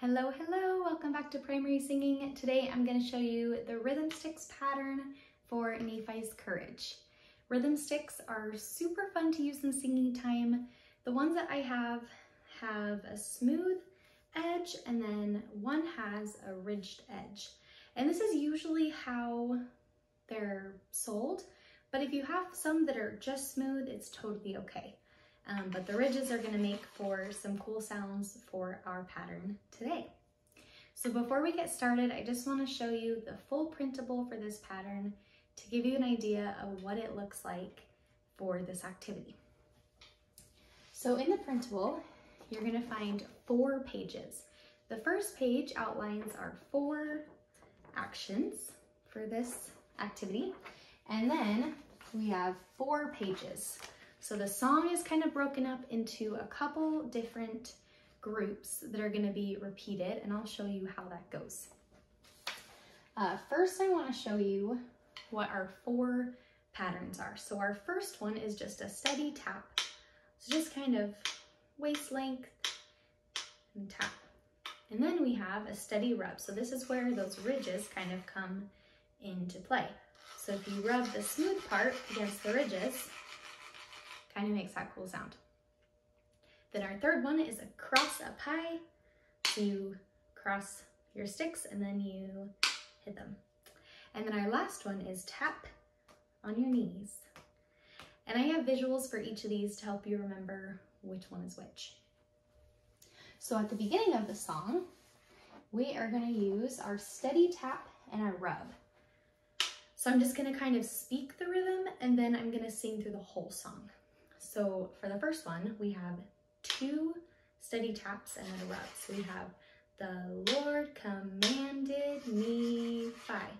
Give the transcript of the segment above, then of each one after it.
Hello, hello, welcome back to Primary Singing. Today I'm going to show you the rhythm sticks pattern for Nephi's Courage. Rhythm sticks are super fun to use in singing time. The ones that I have have a smooth edge and then one has a ridged edge. And this is usually how they're sold, but if you have some that are just smooth, it's totally okay. Um, but the ridges are gonna make for some cool sounds for our pattern today. So before we get started, I just wanna show you the full printable for this pattern to give you an idea of what it looks like for this activity. So in the printable, you're gonna find four pages. The first page outlines our four actions for this activity. And then we have four pages. So the song is kind of broken up into a couple different groups that are gonna be repeated and I'll show you how that goes. Uh, first, I wanna show you what our four patterns are. So our first one is just a steady tap. So just kind of waist length and tap. And then we have a steady rub. So this is where those ridges kind of come into play. So if you rub the smooth part against the ridges, kind of makes that cool sound. Then our third one is a cross up high. So you cross your sticks and then you hit them. And then our last one is tap on your knees. And I have visuals for each of these to help you remember which one is which. So at the beginning of the song, we are gonna use our steady tap and our rub. So I'm just gonna kind of speak the rhythm and then I'm gonna sing through the whole song. So for the first one, we have two steady taps and then a rub. So we have the Lord commanded me five.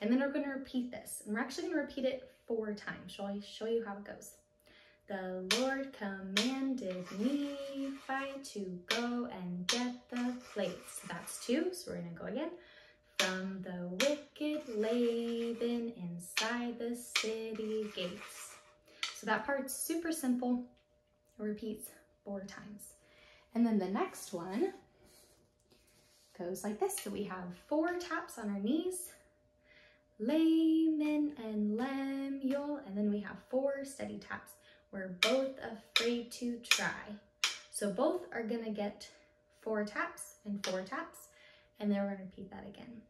And then we're gonna repeat this. And we're actually gonna repeat it four times. Shall I show you how it goes? The Lord commanded me to go and get the plates. That's two, so we're gonna go again. From the wicked Laban inside the city gates. So that part's super simple. It repeats four times. And then the next one goes like this. So we have four taps on our knees, Laman and Lemuel, and then we have four steady taps. We're both afraid to try. So both are gonna get four taps and four taps, and then we're gonna repeat that again.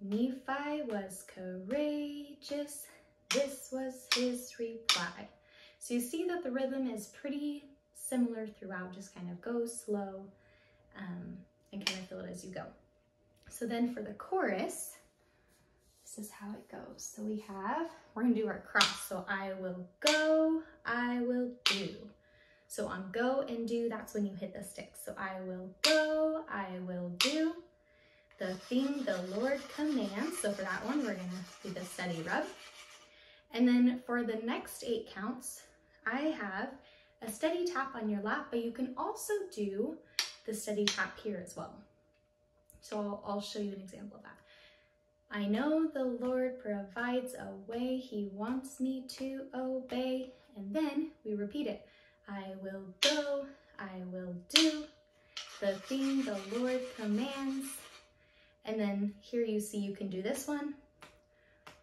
Nephi was courageous, this was his reply. So you see that the rhythm is pretty similar throughout, just kind of go slow um, and kind of feel it as you go. So then for the chorus, this is how it goes. So we have, we're gonna do our cross. So I will go, I will do. So on go and do, that's when you hit the sticks. So I will go, I will do. The thing the Lord commands. So for that one, we're gonna do the steady rub. And then for the next eight counts, I have a steady tap on your lap, but you can also do the steady tap here as well. So I'll, I'll show you an example of that. I know the Lord provides a way he wants me to obey. And then we repeat it. I will go, I will do the thing the Lord commands. And then here you see you can do this one,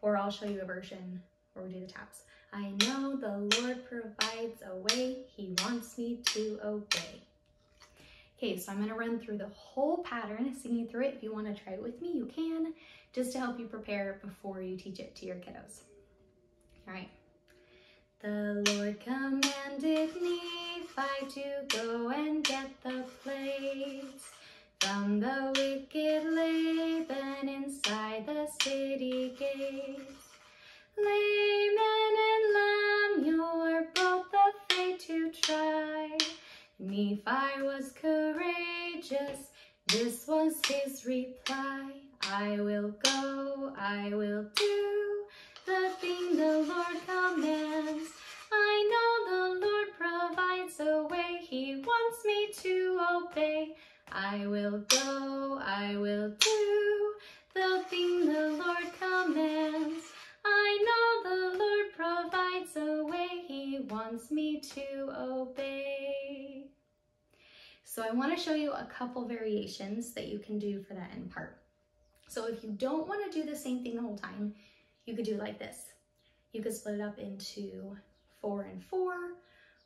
or I'll show you a version we do the taps. I know the Lord provides a way he wants me to obey. Okay, so I'm gonna run through the whole pattern, singing through it. If you wanna try it with me, you can, just to help you prepare before you teach it to your kiddos. All right. The Lord commanded Nephi to go and get the plates from the wicked Laban inside the city gates. Laman and Lemuel both afraid to try. Nephi was courageous, this was his reply. I will go, I will do the thing the Lord commands. I know the Lord provides a way he wants me to obey. I will go, I will do to obey. So I wanna show you a couple variations that you can do for that end part. So if you don't wanna do the same thing the whole time, you could do like this. You could split it up into four and four,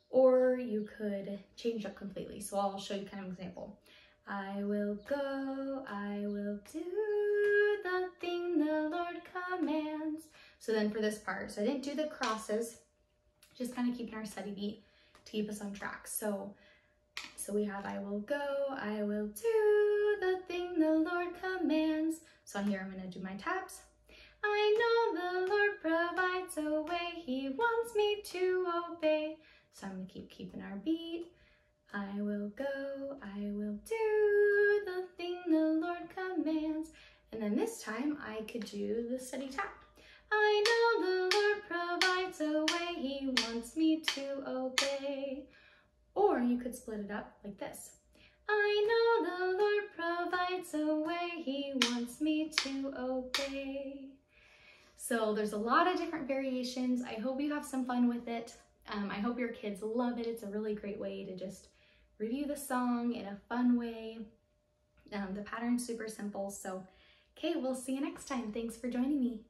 or you could change up completely. So I'll show you kind of an example. I will go, I will do the thing the Lord commands. So then for this part, so I didn't do the crosses, just kind of keeping our steady beat to keep us on track. So, so we have I will go, I will do the thing the Lord commands. So here I'm gonna do my taps. I know the Lord provides a way, he wants me to obey. So I'm gonna keep keeping our beat. I will go, I will do the thing the Lord commands. And then this time I could do the steady tap. I know the Lord provides a way, he wants me to obey. Or you could split it up like this. I know the Lord provides a way, he wants me to obey. So there's a lot of different variations. I hope you have some fun with it. Um, I hope your kids love it. It's a really great way to just review the song in a fun way. Um, the pattern's super simple. So, okay, we'll see you next time. Thanks for joining me.